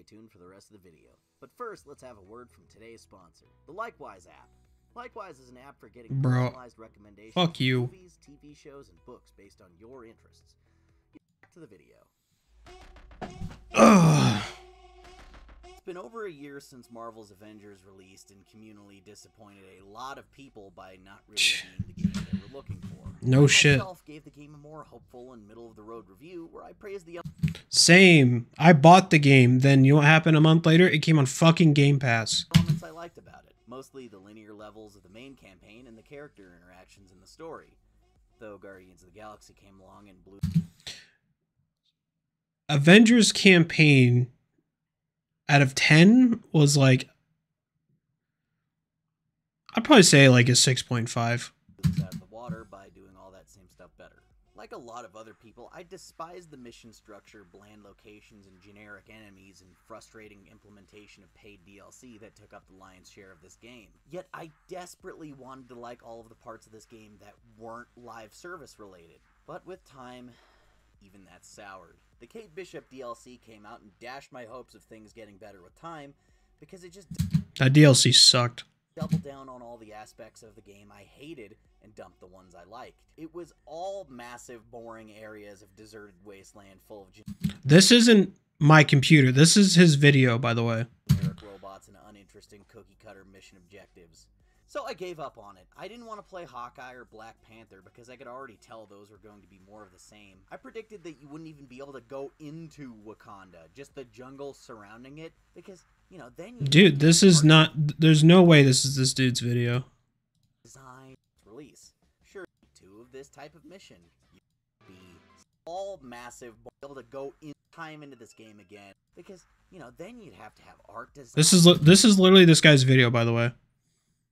Stay tuned for the rest of the video. But first, let's have a word from today's sponsor, the Likewise app. Likewise is an app for getting Bro, personalized recommendations fuck for you. movies, TV shows, and books based on your interests. Back to the video. Ugh. It's been over a year since Marvel's Avengers released and communally disappointed a lot of people by not really being the game they were looking for. No I shit. gave the game a more hopeful and middle of the road review where I praised the Same. I bought the game. Then you know what happened a month later? It came on fucking Game Pass. elements I liked about it, mostly the linear levels of the main campaign and the character interactions in the story. Though Guardians of the Galaxy came along and blew Avengers campaign out of 10 was like I'd probably say like a 6.5. this out Like a lot of other people, I despise the mission structure, bland locations, and generic enemies and frustrating implementation of paid DLC that took up the lion's share of this game. Yet I desperately wanted to like all of the parts of this game that weren't live service related. But with time, even that soured. The Kate Bishop DLC came out and dashed my hopes of things getting better with time because it just That DLC sucked. Doubled down on all the aspects of the game I hated and dumped the ones I liked. It was all massive, boring areas of deserted wasteland full of This isn't my computer. This is his video, by the way. robots and uninteresting cookie cutter mission objectives. So I gave up on it. I didn't want to play Hawkeye or Black Panther because I could already tell those were going to be more of the same. I predicted that you wouldn't even be able to go into Wakanda, just the jungle surrounding it, because, you know, then you Dude, this is not there's no way this is this dude's video. design release. Sure, two of this type of mission. Be all massive, able to go in time into this game again because you know then you'd have to have art design. This is this is literally this guy's video, by the way.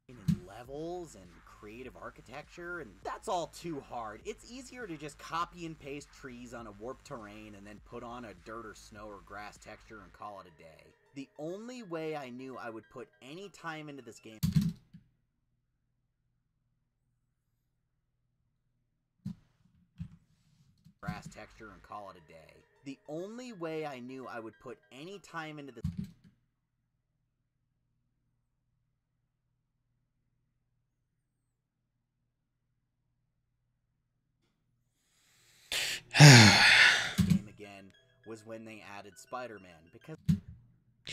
and levels and creative architecture and that's all too hard. It's easier to just copy and paste trees on a warped terrain and then put on a dirt or snow or grass texture and call it a day. The only way I knew I would put any time into this game grass texture and call it a day. The only way I knew I would put any time into this game again was when they added Spider-Man because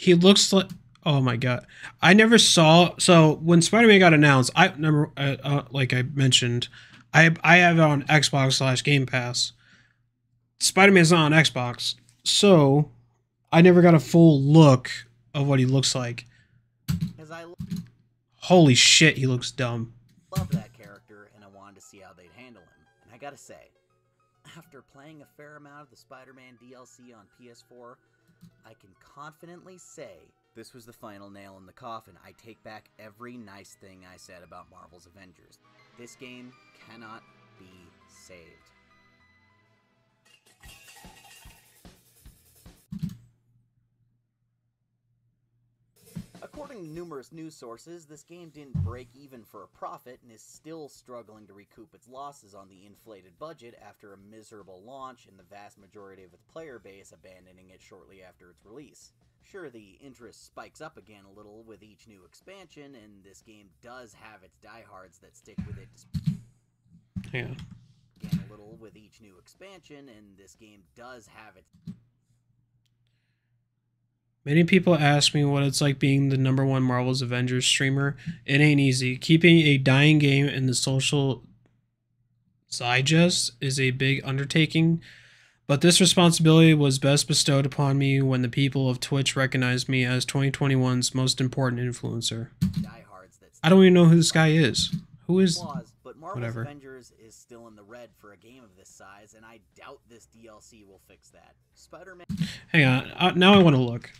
he looks like oh my god. I never saw so when spider-man got announced i never uh, uh, like i mentioned i i have it on xbox slash game pass. Spider-man's not on xbox so i never got a full look of what he looks like. Holy shit he looks dumb. love that character and I wanted to see how they'd handle him. And I gotta say, after playing a fair amount of the Spider-Man DLC on PS4, I can confidently say this was the final nail in the coffin. I take back every nice thing I said about Marvel's Avengers. This game cannot be saved. According to numerous news sources, this game didn't break even for a profit and is still struggling to recoup its losses on the inflated budget after a miserable launch and the vast majority of its player base abandoning it shortly after its release. Sure, the interest spikes up again a little with each new expansion, and this game does have its diehards that stick with it yeah again a little with each new expansion, and this game does have its Many people ask me what it's like being the number one Marvel's Avengers streamer. It ain't easy. Keeping a dying game in the social digest is a big undertaking, but this responsibility was best bestowed upon me when the people of Twitch recognized me as 2021's most important influencer. I don't even know who this guy is. Who is. but Marvel's whatever. Avengers is still in the red for a game of this size, and I doubt this DLC will fix that. Spider-Man Hang on. Uh, now I want to look.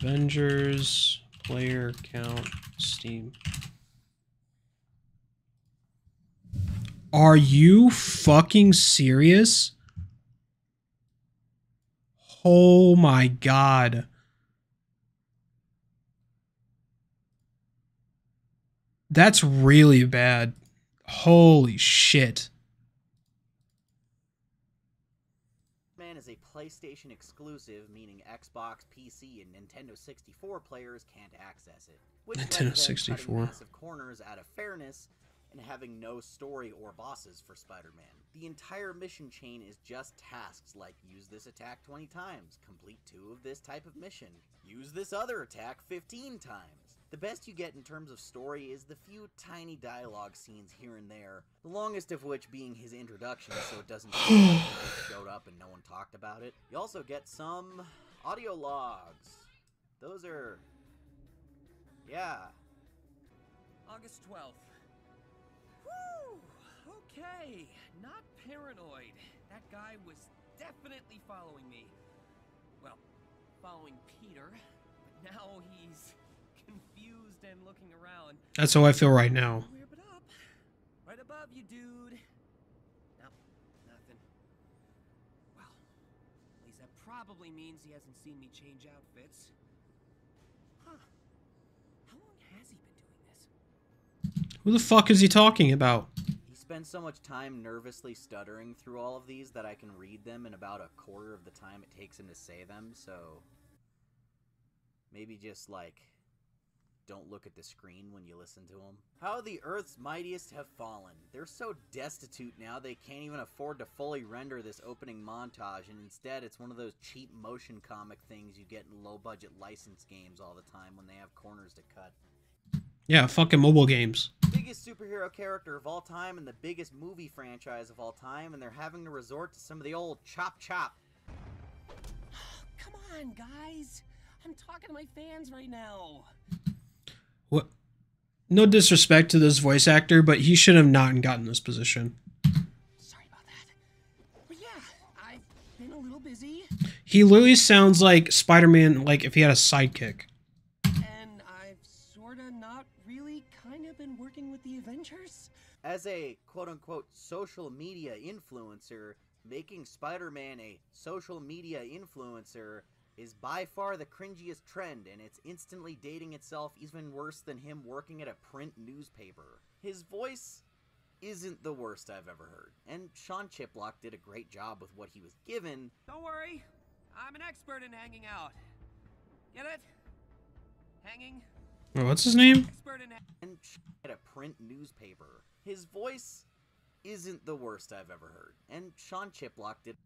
Avengers player count Steam. Are you fucking serious? Oh my god. That's really bad. Holy shit. PlayStation exclusive, meaning Xbox, PC, and Nintendo 64 players can't access it. Which Nintendo 64. massive corners out of fairness and having no story or bosses for Spider-Man. The entire mission chain is just tasks like use this attack 20 times, complete two of this type of mission, use this other attack 15 times. The best you get in terms of story is the few tiny dialogue scenes here and there, the longest of which being his introduction so it doesn't feel like he showed up and no one talked about it. You also get some audio logs. Those are... Yeah. August 12th. Whew! Okay, not paranoid. That guy was definitely following me. Well, following Peter, but now he's That's how I feel right now. Where but up? Right above you, dude. Nope, nothing. Well, at least that probably means he hasn't seen me change outfits. Huh. How long has he been doing this? Who the fuck is he talking about? He spends so much time nervously stuttering through all of these that I can read them in about a quarter of the time it takes him to say them, so maybe just like don't look at the screen when you listen to them. How the Earth's mightiest have fallen. They're so destitute now they can't even afford to fully render this opening montage, and instead it's one of those cheap motion comic things you get in low budget license games all the time when they have corners to cut. Yeah, fucking mobile games. biggest superhero character of all time and the biggest movie franchise of all time, and they're having to resort to some of the old chop chop. Come on, guys. I'm talking to my fans right now. What? No disrespect to this voice actor, but he should have not gotten this position. Sorry about that. But yeah, I've been a little busy, He literally sounds like Spider-Man, like if he had a sidekick. and I've sorta not really kinda been working with the Avengers. As a quote unquote social media influencer, making Spider Man a social media influencer is by far the cringiest trend, and it's instantly dating itself even worse than him working at a print newspaper. His voice isn't the worst I've ever heard, and Sean Chiplock did a great job with what he was given, Don't worry, I'm an expert in hanging out. Get it? Hanging? Oh, what's his name? Expert in. Ha- and at a print newspaper. His voice isn't the worst I've ever heard, and Sean Chiplock did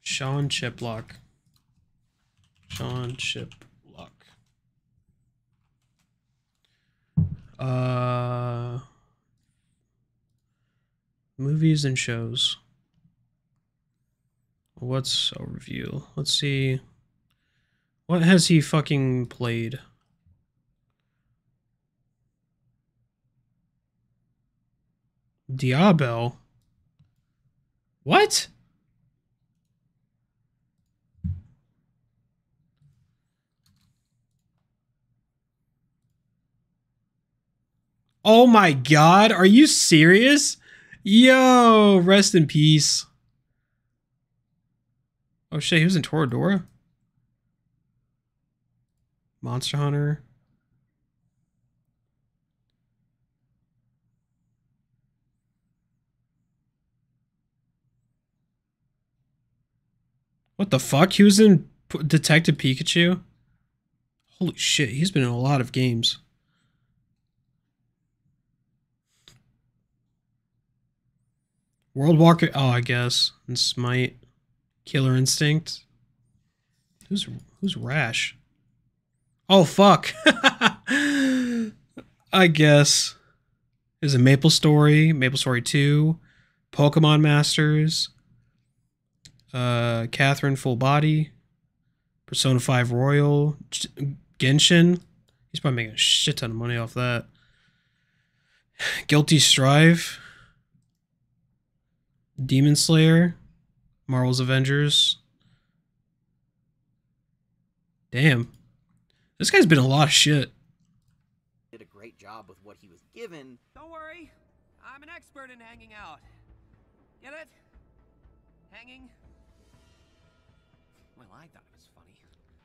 Sean Chiplock. Sean Chiplock. Uh, movies and shows. What's a review? Let's see. What has he fucking played? Diablo. What? Oh my god, are you serious? Yo, rest in peace. Oh shit, he was in Toradora? Monster Hunter. What the fuck? He was in Detective Pikachu? Holy shit, he's been in a lot of games. World Walker. Oh, I guess. And Smite. Killer Instinct. Who's who's Rash? Oh fuck. I guess. There's a Maple Story, Maple Story 2, Pokemon Masters, uh Catherine Full Body, Persona 5 Royal, Genshin. He's probably making a shit ton of money off that. Guilty Strive. Demon Slayer, Marvel's Avengers. Damn. This guy's been a lot of shit. did a great job with what he was given, Don't worry, I'm an expert in hanging out. Get it? Hanging? Well, I thought it was funny.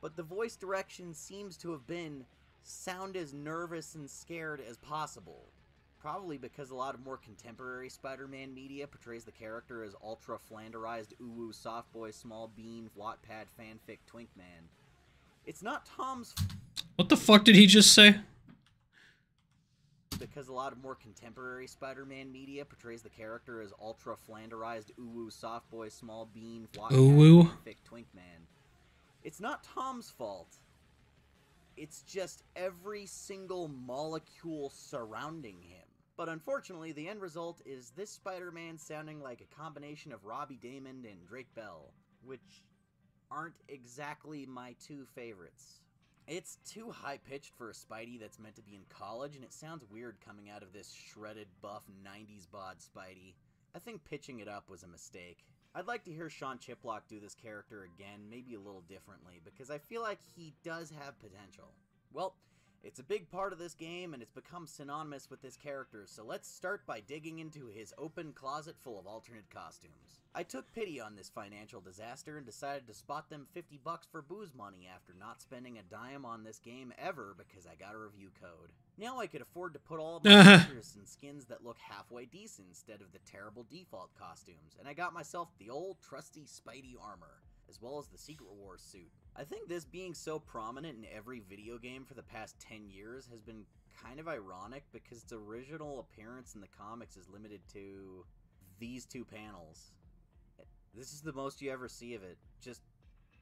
but the voice direction seems to have been sound as nervous and scared as possible. Probably because a lot of more contemporary Spider-Man media portrays the character as ultra flanderized uwu soft boy small bean Wattpad fanfic twink man. It's not Tom's What the fuck did he just say? because a lot of more contemporary Spider-Man media portrays the character as ultra flanderized uwu soft boy small bean Wattpad fanfic twink man. It's not Tom's fault. It's just every single molecule surrounding him. But unfortunately, the end result is this Spider-Man sounding like a combination of Robbie Daymond and Drake Bell, which aren't exactly my two favorites. It's too high pitched for a Spidey that's meant to be in college, and it sounds weird coming out of this shredded, buff 90s bod Spidey. I think pitching it up was a mistake. I'd like to hear Sean Chiplock do this character again, maybe a little differently, because I feel like he does have potential. Well, it's a big part of this game, and it's become synonymous with this character, so let's start by digging into his open closet full of alternate costumes. I took pity on this financial disaster and decided to spot them 50 bucks for booze money after not spending a dime on this game ever because I got a review code. Now I could afford to put all my features in skins that look halfway decent instead of the terrible default costumes, and I got myself the old trusty Spidey armor, as well as the Secret Wars suit. I think this being so prominent in every video game for the past 10 years has been kind of ironic because its original appearance in the comics is limited to these two panels. This is the most you ever see of it. Just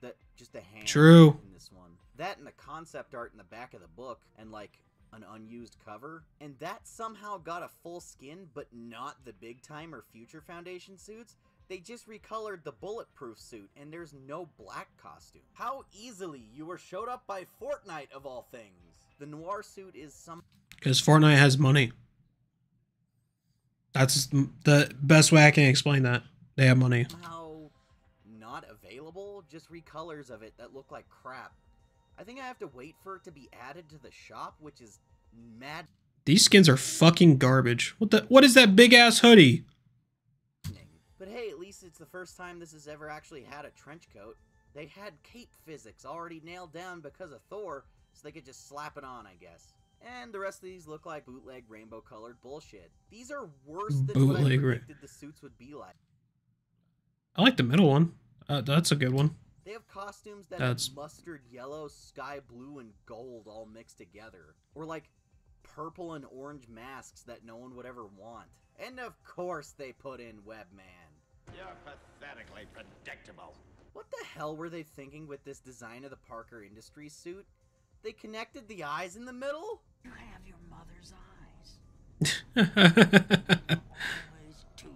that just a hand True. in this one. That and the concept art in the back of the book and like an unused cover. And that somehow got a full skin, but not the big time or future foundation suits. They just recolored the bulletproof suit, and there's no black costume. How easily you were showed up by Fortnite of all things. The noir suit is some Because Fortnite has money. That's the best way I can explain that. They have money. somehow not available, just recolors of it that look like crap. I think I have to wait for it to be added to the shop, which is mad. These skins are fucking garbage. What the? What is that big ass hoodie? But hey, at least it's the first time this has ever actually had a trench coat. They had cape physics already nailed down because of Thor, so they could just slap it on, I guess. And the rest of these look like bootleg rainbow colored bullshit. These are worse than what I Bootleg predicted the suits would be like. I like the middle one. Uh, that's a good one. They have costumes that That's- have mustard yellow, sky blue, and gold all mixed together. Or like purple and orange masks that no one would ever want. And of course they put in Webman. You're pathetically predictable. What the hell were they thinking with this design of the Parker Industries suit? They connected the eyes in the middle? You have your mother's eyes. Always two.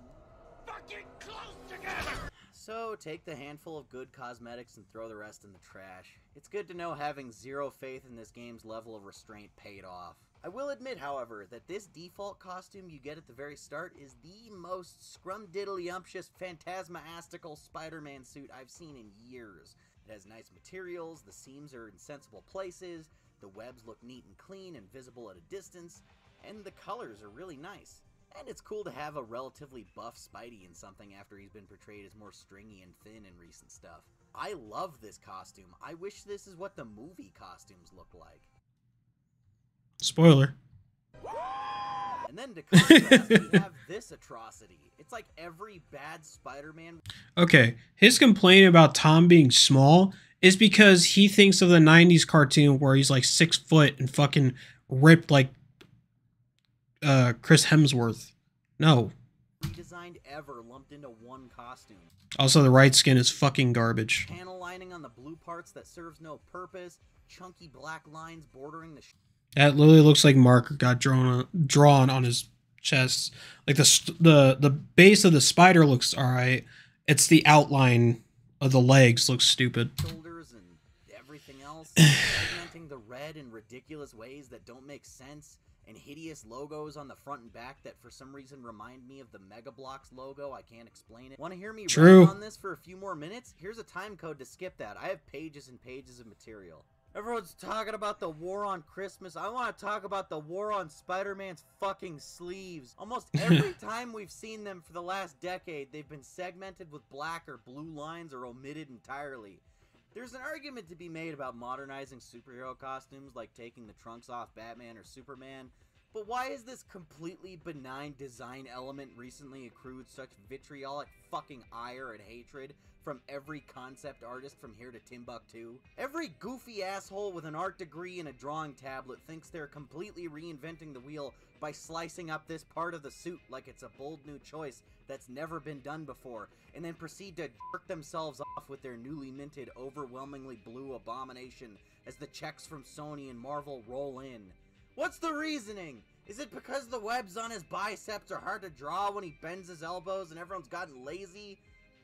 Fucking close together! So take the handful of good cosmetics and throw the rest in the trash. It's good to know having zero faith in this game's level of restraint paid off. I will admit, however, that this default costume you get at the very start is the most scrumdiddlyumptious, phantasmastical Spider-Man suit I've seen in years. It has nice materials, the seams are in sensible places, the webs look neat and clean and visible at a distance, and the colors are really nice. And it's cool to have a relatively buff Spidey in something after he's been portrayed as more stringy and thin in recent stuff. I love this costume. I wish this is what the movie costumes look like. Spoiler. And then to contrast, we have this atrocity. It's like every bad Spider-Man Okay, his complaint about Tom being small is because he thinks of the '90s cartoon where he's like six foot and fucking ripped like uh Chris Hemsworth. No. redesigned ever lumped into one costume. Also, the right skin is fucking garbage. Panel lining on the blue parts that serves no purpose. Chunky black lines bordering the sh- That literally looks like marker got drawn on, drawn on his chest. Like the the the base of the spider looks all right. It's the outline of the legs looks stupid. shoulders and everything else, segmenting the red in ridiculous ways that don't make sense, and hideous logos on the front and back that for some reason remind me of the Mega Bloks logo. I can't explain it. Want to hear me True. on this for a few more minutes? Here's a time code to skip that. I have pages and pages of material. Everyone's talking about the war on Christmas. I want to talk about the war on Spider-Man's fucking sleeves. Almost every time we've seen them for the last decade, they've been segmented with black or blue lines or omitted entirely. There's an argument to be made about modernizing superhero costumes like taking the trunks off Batman or Superman, But why is this completely benign design element recently accrued such vitriolic fucking ire and hatred from every concept artist from here to Timbuktu? Every goofy asshole with an art degree and a drawing tablet thinks they're completely reinventing the wheel by slicing up this part of the suit like it's a bold new choice that's never been done before, and then proceed to jerk themselves off with their newly minted, overwhelmingly blue abomination as the checks from Sony and Marvel roll in. What's the reasoning? Is it because the webs on his biceps are hard to draw when he bends his elbows and everyone's gotten lazy?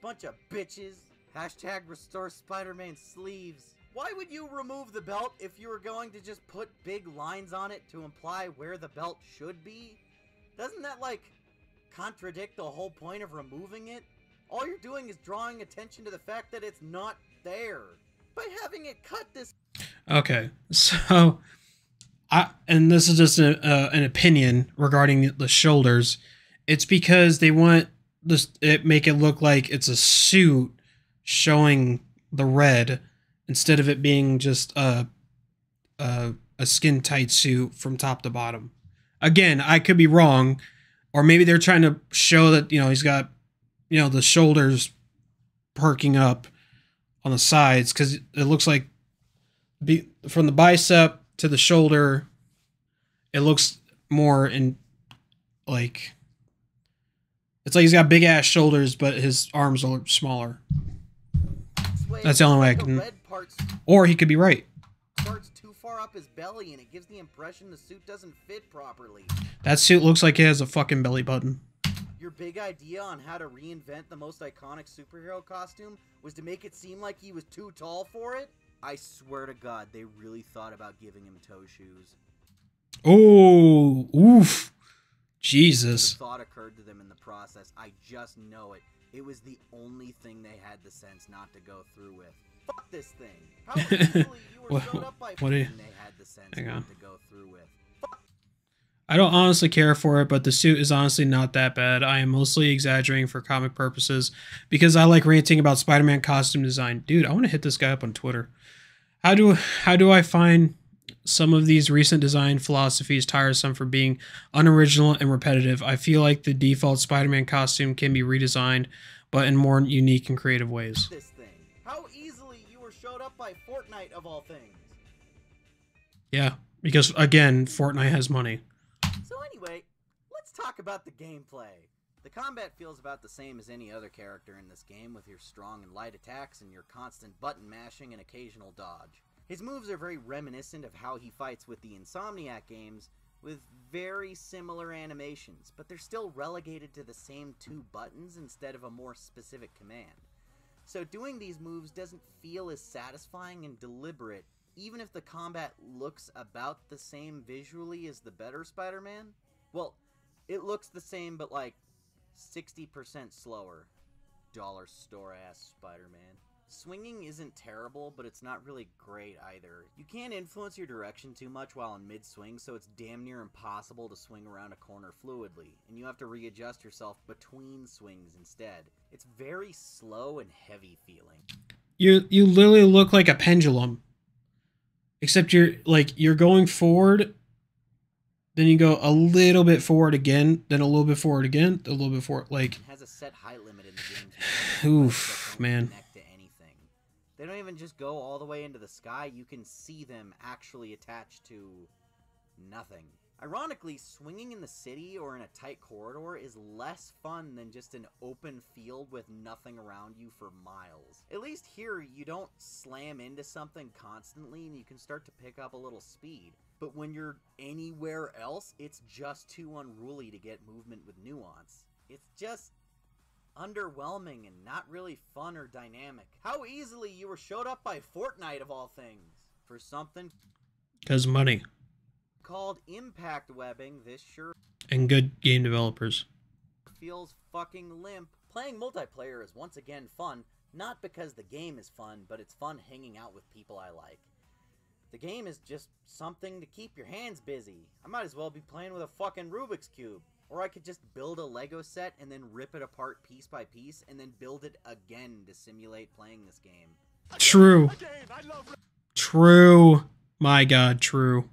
Bunch of bitches. Hashtag restore Spider-Man sleeves. Why would you remove the belt if you were going to just put big lines on it to imply where the belt should be? Doesn't that, like, contradict the whole point of removing it? All you're doing is drawing attention to the fact that it's not there. By having it cut this Okay, so I and this is just uh, an opinion regarding the shoulders. It's because they want this it make it look like it's a suit showing the red instead of it being just a a, a skin tight suit from top to bottom. Again, I could be wrong, or maybe they're trying to show that you know he's got you know the shoulders perking up on the sides because it looks like be from the bicep to the shoulder it looks more in like it's like he's got big ass shoulders but his arms are smaller That's the only way I can- or he could be right too far up his belly and it gives the impression the suit doesn't fit properly. that suit looks like it has a fucking belly button Your big idea on how to reinvent the most iconic superhero costume was to make it seem like he was too tall for it? I swear to God, they really thought about giving him toe shoes. oh oof The jesus thought occurred to them in the process. I just know it. It was the only thing they had the sense not to go through with. Fuck this thing. How easily you were What- showed up by what do you- they had the sense Hang not on. to go through with. I don't honestly care for it, but the suit is honestly not that bad. I am mostly exaggerating for comic purposes because I like ranting about Spider-Man costume design. Dude, I want to hit this guy up on Twitter. How do how do I find some of these recent design philosophies tiresome for being unoriginal and repetitive? I feel like the default Spider-Man costume can be redesigned, but in more unique and creative ways. This thing. How easily you were showed up by Fortnite of all things. Yeah, because again, Fortnite has money. So anyway, let's talk about the gameplay. The combat feels about the same as any other character in this game, with your strong and light attacks and your constant button mashing and occasional dodge. His moves are very reminiscent of how he fights with the Insomniac games, with very similar animations, but they're still relegated to the same two buttons instead of a more specific command. So doing these moves doesn't feel as satisfying and deliberate, even if the combat looks about the same visually as the better Spider-Man. Well, it looks the same, but like 60% slower. Dollar store ass Spider-Man. Swinging isn't terrible, but it's not really great either. You can't influence your direction too much while in mid-swing, so it's damn near impossible to swing around a corner fluidly, and you have to readjust yourself between swings instead. It's very slow and heavy feeling. You you literally look like a pendulum. Except you're like you're going forward, then you go a little bit forward again, then a little bit forward again, a little bit forward. Like, and has a set height limit in the game. so you can't oof, man. They don't even just go all the way into the sky. You can see them actually attached to nothing. Ironically, swinging in the city or in a tight corridor is less fun than just an open field with nothing around you for miles. At least here, you don't slam into something constantly and you can start to pick up a little speed. But when you're anywhere else, it's just too unruly to get movement with nuance. It's just underwhelming and not really fun or dynamic. How easily you were showed up by Fortnite of all things. For something Because money called impact webbing, this sure and good game developers. feels fucking limp. Playing multiplayer is once again fun, not because the game is fun, but it's fun hanging out with people I like. The game is just something to keep your hands busy. I might as well be playing with a fucking Rubik's Cube. Or I could just build a Lego set and then rip it apart piece by piece and then build it again to simulate playing this game. True. Again, I love True. My God, true.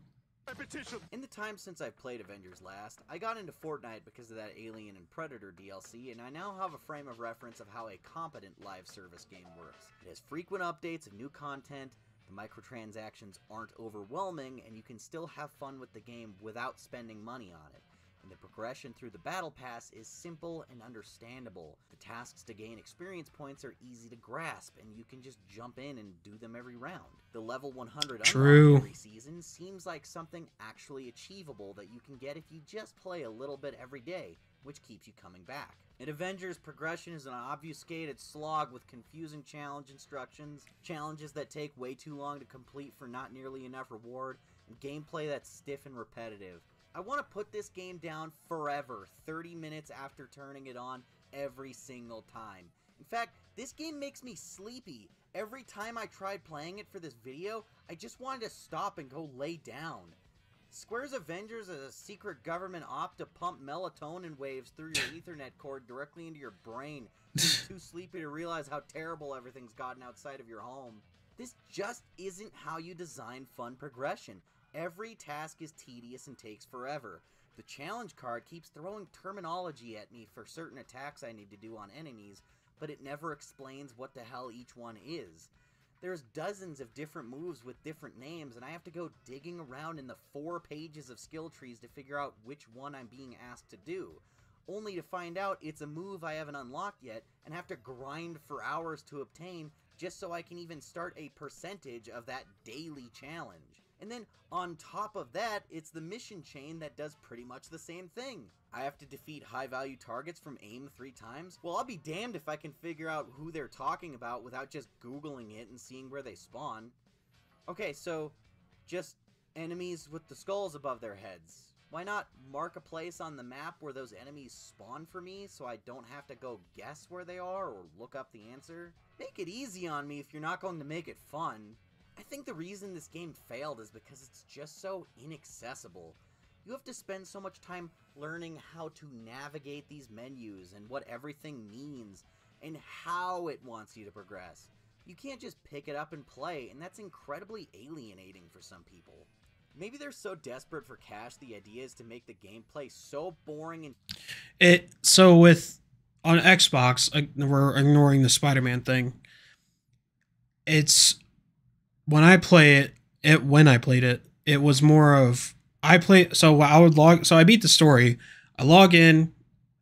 In the time since I've played Avengers last, I got into Fortnite because of that Alien and Predator DLC, and I now have a frame of reference of how a competent live service game works. It has frequent updates of new content, the microtransactions aren't overwhelming, and you can still have fun with the game without spending money on it. And the progression through the Battle Pass is simple and understandable. The tasks to gain experience points are easy to grasp, and you can just jump in and do them every round. The level 100 unlock True. every season seems like something actually achievable that you can get if you just play a little bit every day, which keeps you coming back. In Avengers, progression is an obfuscated slog with confusing challenge instructions, challenges that take way too long to complete for not nearly enough reward, and gameplay that's stiff and repetitive. I want to put this game down forever, 30 minutes after turning it on every single time. In fact, this game makes me sleepy. Every time I tried playing it for this video, I just wanted to stop and go lay down. Square's Avengers is a secret government op to pump melatonin waves through your Ethernet cord directly into your brain. You're too sleepy to realize how terrible everything's gotten outside of your home. This just isn't how you design fun progression. Every task is tedious and takes forever. The challenge card keeps throwing terminology at me for certain attacks I need to do on enemies, but it never explains what the hell each one is. There's dozens of different moves with different names, and I have to go digging around in the four pages of skill trees to figure out which one I'm being asked to do. Only to find out it's a move I haven't unlocked yet and have to grind for hours to obtain just so I can even start a percentage of that daily challenge. And then on top of that, it's the mission chain that does pretty much the same thing. I have to defeat high value targets from AIM three times? Well, I'll be damned if I can figure out who they're talking about without just Googling it and seeing where they spawn. Okay, so just enemies with the skulls above their heads. Why not mark a place on the map where those enemies spawn for me so I don't have to go guess where they are or look up the answer? Make it easy on me if you're not going to make it fun. I think the reason this game failed is because it's just so inaccessible. You have to spend so much time learning how to navigate these menus and what everything means and how it wants you to progress. You can't just pick it up and play, and that's incredibly alienating for some people. Maybe they're so desperate for cash, the idea is to make the gameplay so boring and It so with on Xbox, we're ignoring the Spider-Man thing. It's when I play it, it when I played it, it was more of I play so I would log so I beat the story. I log in,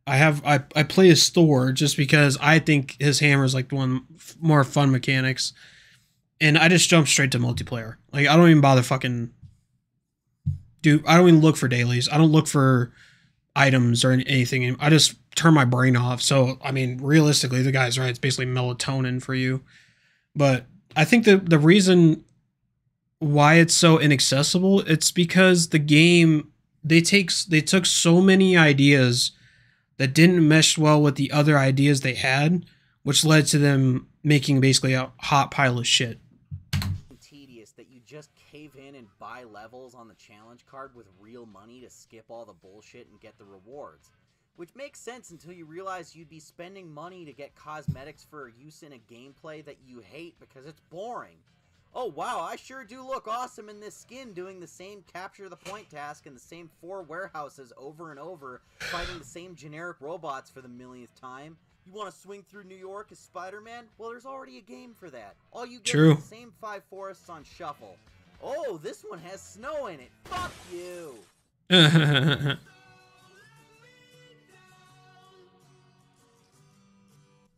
I have I, I play his store just because I think his hammer is like the one more fun mechanics. And I just jump straight to multiplayer. Like I don't even bother fucking do I don't even look for dailies. I don't look for items or anything. I just turn my brain off. So I mean, realistically, the guy's right. It's basically melatonin for you. But I think the the reason why it's so inaccessible, it's because the game they takes they took so many ideas that didn't mesh well with the other ideas they had, which led to them making basically a hot pile of shit. tedious that you just cave in and buy levels on the challenge card with real money to skip all the bullshit and get the rewards. Which makes sense until you realize you'd be spending money to get cosmetics for use in a gameplay that you hate because it's boring. Oh wow, I sure do look awesome in this skin doing the same capture the point task in the same four warehouses over and over, fighting the same generic robots for the millionth time. You want to swing through New York as Spider-Man? Well, there's already a game for that. All you get True. is the same five forests on shuffle. Oh, this one has snow in it. Fuck you.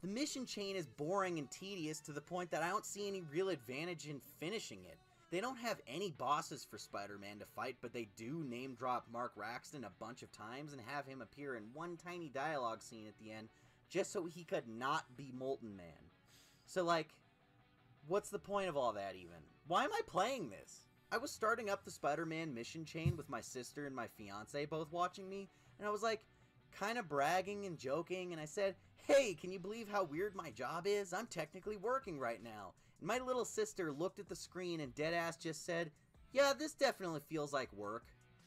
The mission chain is boring and tedious to the point that I don't see any real advantage in finishing it. They don't have any bosses for Spider Man to fight, but they do name drop Mark Raxton a bunch of times and have him appear in one tiny dialogue scene at the end just so he could not be Molten Man. So, like, what's the point of all that even? Why am I playing this? I was starting up the Spider Man mission chain with my sister and my fiance both watching me, and I was like, kind of bragging and joking, and I said, Hey, can you believe how weird my job is? I'm technically working right now. And my little sister looked at the screen and deadass just said, Yeah, this definitely feels like work.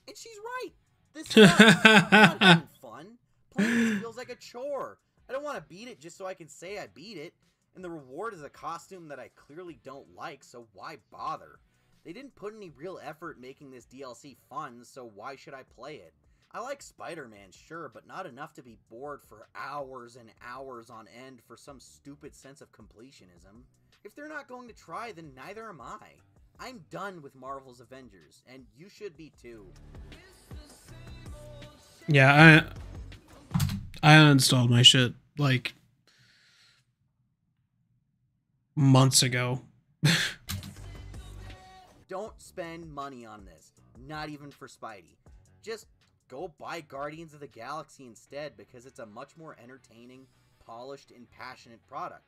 And she's right. This is fun. Playing this feels like a chore. I don't want to beat it just so I can say I beat it. And the reward is a costume that I clearly don't like, so why bother? They didn't put any real effort making this DLC fun, so why should I play it? I like Spider Man, sure, but not enough to be bored for hours and hours on end for some stupid sense of completionism. If they're not going to try, then neither am I. I'm done with Marvel's Avengers, and you should be too. Yeah, I I uninstalled my shit like months ago. Don't spend money on this, not even for Spidey. Just go buy Guardians of the Galaxy instead because it's a much more entertaining, polished, and passionate product.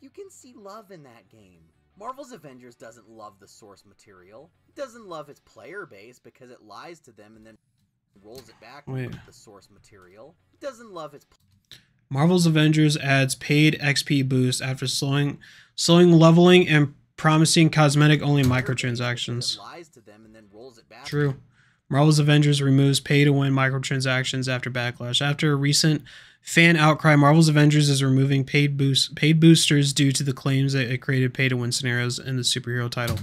You can see love in that game. Marvel's Avengers doesn't love the source material. It doesn't love its player base because it lies to them and then rolls it back Wait. with the source material. It doesn't love its Marvel's Avengers adds paid XP boost after slowing slowing leveling and promising cosmetic only player base because microtransactions. It lies to them and then rolls it back. True. Marvel's Avengers removes pay to win microtransactions after backlash. After a recent fan outcry, Marvel's Avengers is removing paid boost paid boosters due to the claims that it created pay to win scenarios in the superhero title.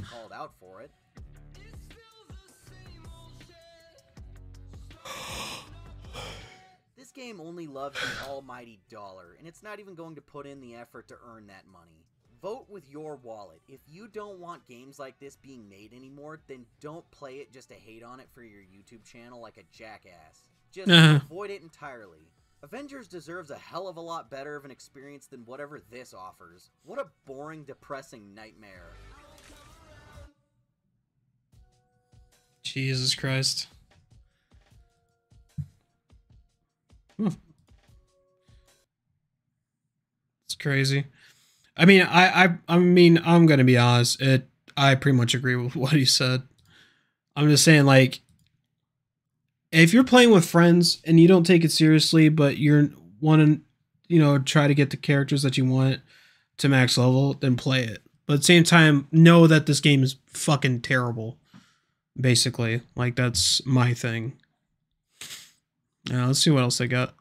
This game only loves the almighty dollar, and it's not even going to put in the effort to earn that money. Vote with your wallet. If you don't want games like this being made anymore, then don't play it just to hate on it for your YouTube channel like a jackass. Just Uh-huh. avoid it entirely. Avengers deserves a hell of a lot better of an experience than whatever this offers. What a boring, depressing nightmare. Jesus Christ. Hmm. It's crazy. I mean, I, I, I mean, I'm gonna be honest. It, I pretty much agree with what he said. I'm just saying, like, if you're playing with friends and you don't take it seriously, but you're wanting, you know, try to get the characters that you want to max level, then play it. But at the same time, know that this game is fucking terrible basically like that's my thing now let's see what else i got